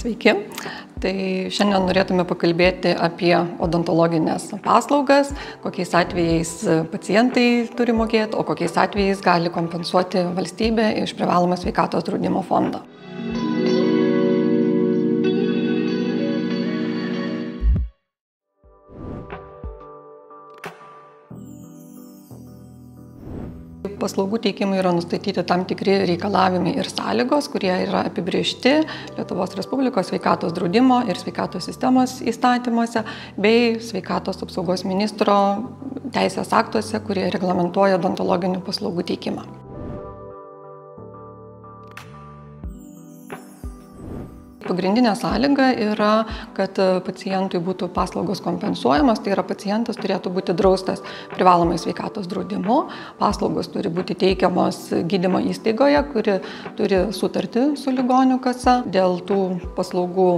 Sveiki. Tai šiandien norėtume pakalbėti apie odontologinės paslaugas, kokiais atvejais pacientai turi mokėti, o kokiais atvejais gali kompensuoti valstybė iš privalomo sveikatos draudimo fondo. Paslaugų teikimui yra nustatyti tam tikri reikalavimai ir sąlygos, kurie yra apibriežti Lietuvos Respublikos sveikatos draudimo ir sveikatos sistemos įstatymuose bei sveikatos apsaugos ministro teisės aktuose, kurie reglamentuoja odontologinių paslaugų teikimą. Pagrindinė sąlyga yra, kad pacientui būtų paslaugos kompensuojamos, tai yra pacientas turėtų būti draustas privalomai sveikatos draudimu, paslaugos turi būti teikiamos gydymo įstaigoje, kuri turi sutartį su ligonių kasa. Dėl tų paslaugų,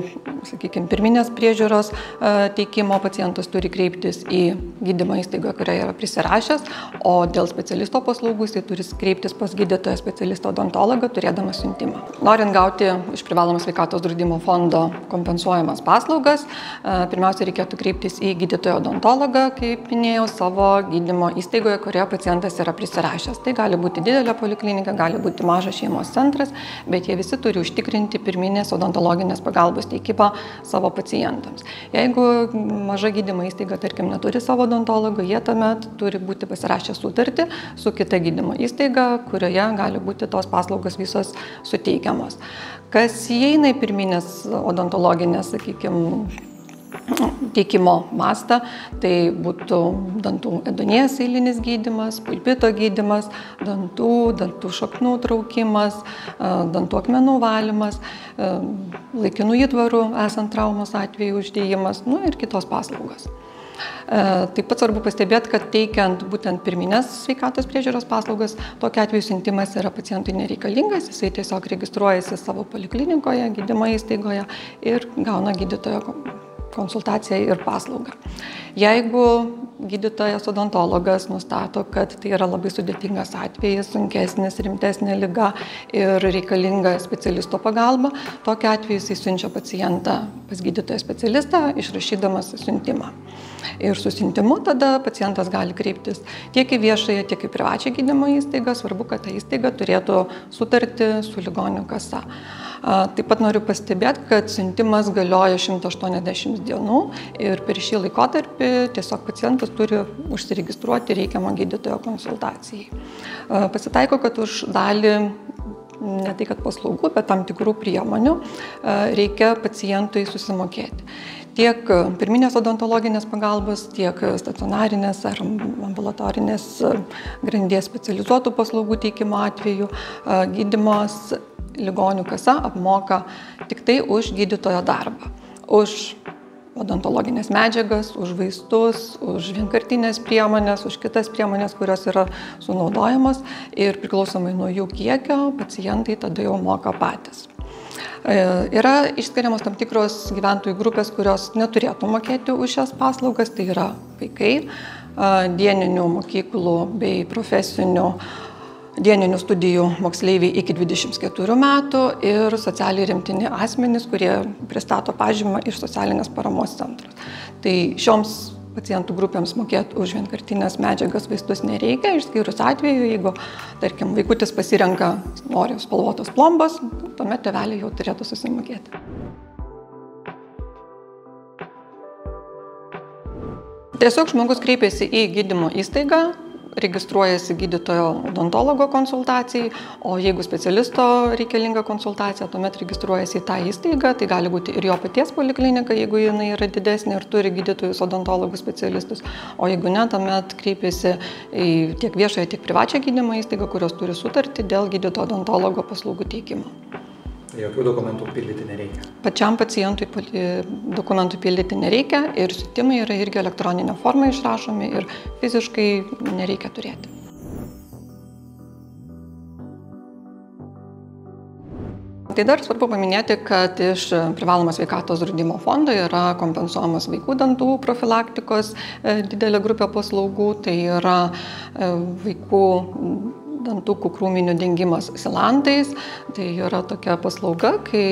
sakykime, pirminės priežiūros teikimo pacientas turi kreiptis į gydymo įstaigą, kurioje yra prisirašęs, o dėl specialisto paslaugų jisai turi kreiptis pas gydytoją specialistą odontologą, turėdamas siuntimą. Norint gauti iš privalomos sveikatos draudimo draudimo fondo kompensuojamas paslaugas. Pirmiausia, reikėtų kreiptis į gydytojo odontologą, kaip minėjau, savo gydymo įstaigoje, kurioje pacientas yra prisirašęs. Tai gali būti didelė poliklinika, gali būti mažas šeimos centras, bet jie visi turi užtikrinti pirminės odontologinės pagalbos teikimą savo pacientams. Jeigu maža gydymo įstaiga, tarkim, neturi savo odontologo, jie tuomet turi būti pasirašę sutartį su kita gydymo įstaiga, kurioje gali būti tos paslaugos visos suteikiamos. Kas įeina į pirminės odontologinės, sakykime, teikimo mastą, tai būtų dantų edonės eilinis gydimas, pulpito gydimas, dantų, dantų šaknų traukimas, dantų akmenų valymas, laikinų įtvarų esant traumos atveju uždėjimas, nu ir kitos paslaugos. Taip pat svarbu pastebėti, kad teikiant būtent pirminės sveikatos priežiūros paslaugas, tokia atveju siuntimas yra pacientui nereikalingas, jisai tiesiog registruojasi savo poliklinikoje, gydymo įstaigoje ir gauna gydytojo konsultaciją ir paslaugą. Jeigu gydytojas odontologas nustato, kad tai yra labai sudėtingas atvejis, sunkesnis, rimtesnė lyga ir reikalinga specialisto pagalba, tokiu atveju jisai siunčia pacientą pas gydytoją specialistą, išrašydamas siuntimą. Ir su siuntimu tada pacientas gali kreiptis tiek į viešąją, tiek į privačią gydymo įstaigą, svarbu, kad ta įstaiga turėtų sutartį su ligonių kasa. Taip pat noriu pastebėti, kad siuntimas galioja 180 dienų ir per šį laikotarpį tiesiog pacientas turi užsiregistruoti reikiamą gydytojo konsultacijai. Pasitaiko, kad už dalį ne tai, kad paslaugų, bet tam tikrų priemonių reikia pacientui susimokėti tiek pirminės odontologinės pagalbos, tiek stacionarinės ar ambulatorinės grandies specializuotų paslaugų teikimo atveju gydimas ligonių kasa apmoka tik tai už gydytojo darbą. Už odontologinės medžiagas, už vaistus, už vienkartinės priemonės, už kitas priemonės, kurios yra sunaudojamos ir priklausomai nuo jų kiekio pacientai tada jau moka patys. E, yra išskiriamos tam tikros gyventojų grupės, kurios neturėtų mokėti už šias paslaugas, tai yra vaikai, dieninių mokyklų bei profesinių dieninių studijų moksleiviai iki 24 metų ir socialiai rimtini asmenys, kurie pristato pažymą iš socialinės paramos centros. Tai šioms pacientų grupėms mokėti už vienkartinės medžiagas vaistus nereikia, išskyrus atveju, jeigu, tarkim, vaikutis pasirenka, nori spalvotos plombos, tuomet tėveliai jau turėtų susimokėti. Tiesiog žmogus kreipiasi į gydymo įstaigą, registruojasi gydytojo odontologo konsultacijai, o jeigu specialisto reikalinga konsultacija, tuomet registruojasi į tą įstaigą, tai gali būti ir jo paties poliklinika, jeigu jinai yra didesnė ir turi gydytojus odontologus specialistus, o jeigu ne, tuomet kreipiasi į tiek viešąją, tiek privačią gydymo įstaigą, kurios turi sutartį dėl gydytojo odontologo paslaugų teikimo. Jokių dokumentų pildyti nereikia. Pačiam pacientui dokumentų pildyti nereikia ir siuntimai yra irgi elektroninė forma išrašomi ir fiziškai nereikia turėti. Tai dar svarbu paminėti, kad iš privalomo sveikatos draudimo fondo yra kompensuojamas vaikų dantų profilaktikos e, didelė grupė paslaugų, tai yra e, vaikų dantukų krūminių dengimas silantais. Tai yra tokia paslauga, kai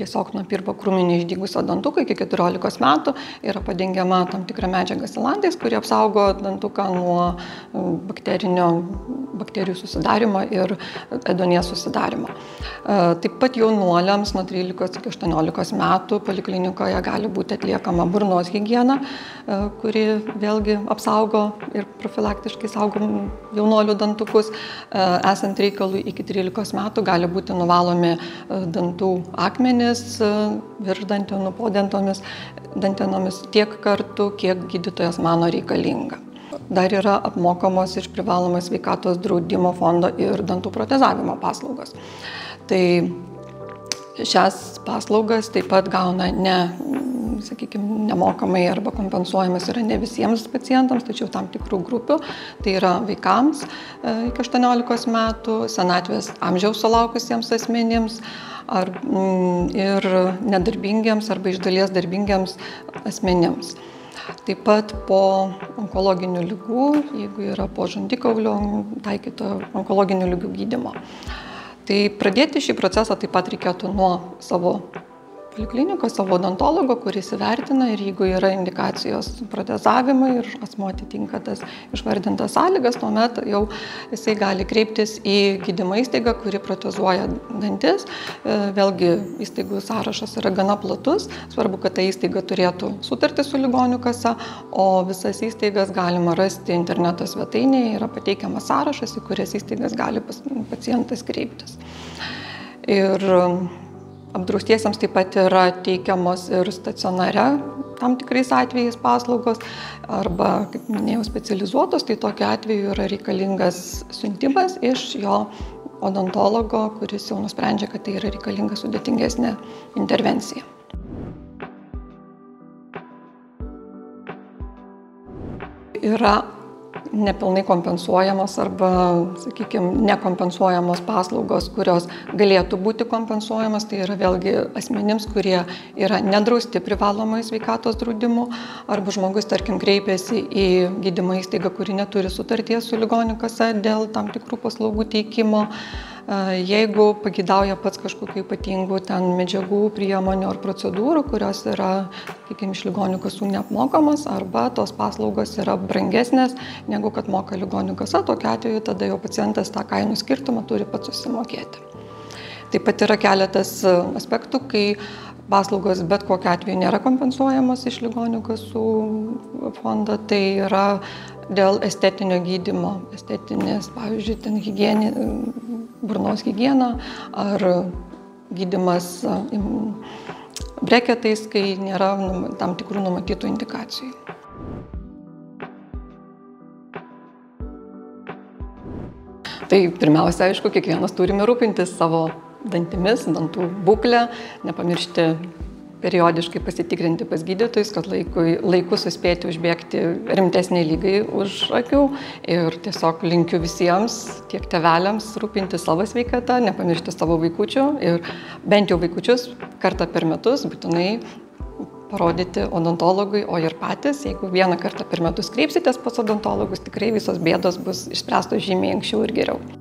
tiesiog nuo pirmo krūminio išdygusio dantuko iki 14 metų yra padengiama tam tikra medžiaga silandais, kurie apsaugo dantuką nuo e, bakterijų susidarimo ir edonės susidarimo. E, taip pat jaunuoliams nuo 13 iki 18 metų poliklinikoje gali būti atliekama burnos hygiena, kuri vėlgi apsaugo ir profilaktiškai saugo jaunuolių dantukus. Esant reikalui iki 13 metų gali būti nuvalomi dantų akmenys virš dantenų po dantomis, dantenomis tiek kartų, kiek gydytojas mano reikalinga. Dar yra apmokamos iš privalomas sveikatos draudimo fondo ir dantų protezavimo paslaugos. Tai šias paslaugas taip pat gauna ne sakykime, nemokamai arba kompensuojamas yra ne visiems pacientams, tačiau tam tikrų grupių. Tai yra vaikams e, iki 18 metų, senatvės amžiaus sulaukusiems asmenims ar, mm, ir nedarbingiems arba iš dalies darbingiems asmenims. Taip pat po onkologinių lygų, jeigu yra po žandikaulio taikyto onkologinių lygų gydimo. Tai pradėti šį procesą taip pat reikėtų nuo savo poliklinikos savo odontologo, kuris įvertina ir jeigu yra indikacijos protezavimui ir asmo atitinka tas išvardintas sąlygas, tuomet jau jisai gali kreiptis į gydymo įstaigą, kuri protezuoja dantis. E, vėlgi įstaigų sąrašas yra gana platus, svarbu, kad ta įstaiga turėtų sutartį su ligonių kasa, o visas įstaigas galima rasti interneto svetainėje, yra pateikiamas sąrašas, į kurias įstaigas gali pacientas kreiptis. Ir Apdraustiesiems taip pat yra teikiamos ir stacionare tam tikrais atvejais paslaugos arba, kaip minėjau, specializuotos, tai tokiu atveju yra reikalingas siuntimas iš jo odontologo, kuris jau nusprendžia, kad tai yra reikalinga sudėtingesnė intervencija. Yra nepilnai kompensuojamos arba, sakykime, nekompensuojamos paslaugos, kurios galėtų būti kompensuojamos, tai yra vėlgi asmenims, kurie yra nedrausti privalomai sveikatos draudimu, arba žmogus, tarkim, kreipiasi į gydymo įstaigą, kuri neturi sutarties su ligonių kasa dėl tam tikrų paslaugų teikimo. Jeigu pagidauja pats kažkokiu ypatingu ten medžiagų, priemonių ar procedūrų, kurios yra, sakykime, iš ligonių kasų neapmokamos arba tos paslaugos yra brangesnės negu kad moka ligonių kasa, tokiu atveju tada jau pacientas tą kainų skirtumą turi pats susimokėti. Taip pat yra keletas aspektų, kai paslaugos bet kokiu atveju nėra kompensuojamos iš ligonių kasų fondo, tai yra dėl estetinio gydimo, estetinės, pavyzdžiui, ten hygieni, burnos higiena ar gydimas breketais, kai nėra tam tikrų numatytų indikacijų. Tai pirmiausia, aišku, kiekvienas turime rūpintis savo dantimis, dantų būklę, nepamiršti periodiškai pasitikrinti pas gydytojus, kad laikui, laiku suspėti užbėgti rimtesnį lygai už akių. Ir tiesiog linkiu visiems, tiek teveliams, rūpinti savo sveikatą, nepamiršti savo vaikučių ir bent jau vaikučius kartą per metus būtinai parodyti odontologui, o ir patys, jeigu vieną kartą per metus kreipsitės pas odontologus, tikrai visos bėdos bus išspręstos žymiai anksčiau ir geriau.